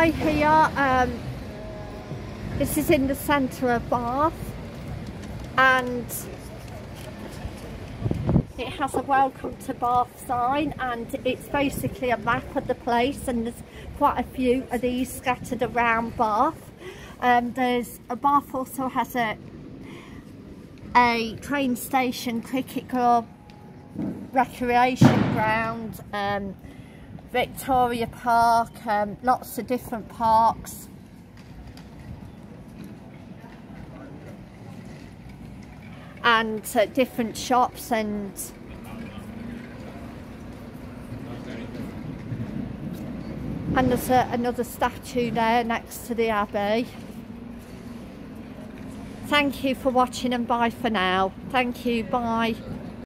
Here. Um, this is in the centre of Bath and it has a welcome to Bath sign and it's basically a map of the place and there's quite a few of these scattered around Bath. Um, there's a Bath also has a a train station, cricket club, recreation ground, um, Victoria Park, um, lots of different parks. And uh, different shops and and there's uh, another statue there next to the Abbey. Thank you for watching and bye for now. Thank you, bye.